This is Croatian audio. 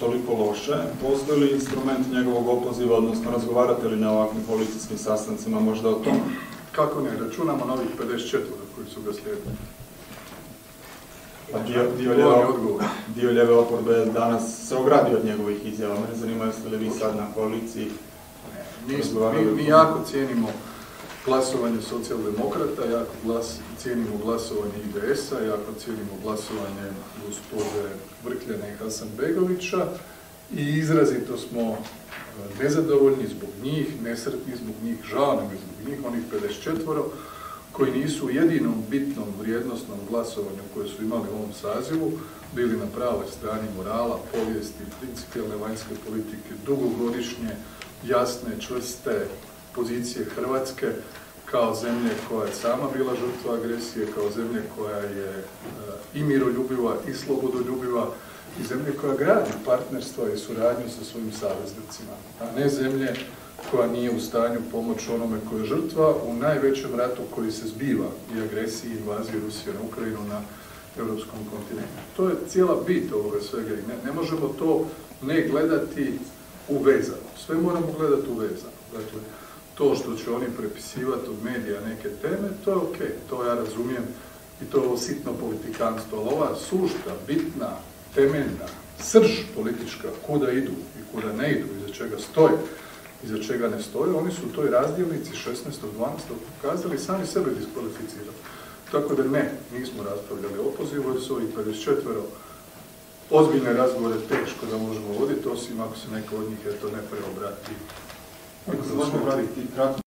toliko loše, postoji li instrument njegovog opoziva, odnosno razgovarate li na ovakvim policijskim sastancima možda o tom? Kako ne, računamo novih 54 koji su ga slijedili. Pa dio, dio, odgovor. dio lijeve oporbe danas se ogradio od njegovih izjava. Mene zanima jeste li vi sad na koaliciji Mi, mi, mi jako cijenimo glasovanje socijaldemokrata, jako glas, cijenimo glasovanje IDS-a, jako cijenimo glasovanje gospode Vrkljana i Hasanbegovića i izrazito smo e, nezadovoljni zbog njih, nesretni zbog njih, žao zbog njih, onih 54 koji nisu u jedinom bitnom vrijednostnom glasovanju koje su imali u ovom sazivu, bili na pravoj strani morala, povijesti, principijalne vanjske politike, dugogodišnje, jasne, čvrste pozicije Hrvatske kao zemlje koja je sama bila žrtva agresije, kao zemlje koja je e, i miroljubiva i slobodoljubiva i zemlje koja gradi partnerstva i suradnju sa svojim saveznicima, a ne zemlje koja nije u stanju pomoći onome koji je žrtva u najvećem ratu koji se zbiva i agresiji i invaziji Rusije na Ukrajinu na europskom kontinentu. To je cijela bit ovoga svega i ne, ne možemo to ne gledati uvezano. Sve moramo gledati uvezano. Dakle, to što će oni prepisivati od medija neke teme, to je ok, to ja razumijem i to je ovo sitno politikanstvo, ali ova sušta, bitna, temeljna, srž politička, kuda idu i kuda ne idu, iza čega stoje, iza čega ne stoje, oni su u toj razdjelnici 16.12. pokazali sami sebe diskvalificirali. Tako da ne, nismo raspravljali opozivu, jer su ovih 54 ozbiljne razgovore teško da možemo voditi, osim ako se neko od njih eto ne preobrati. Možemo vratiti kratko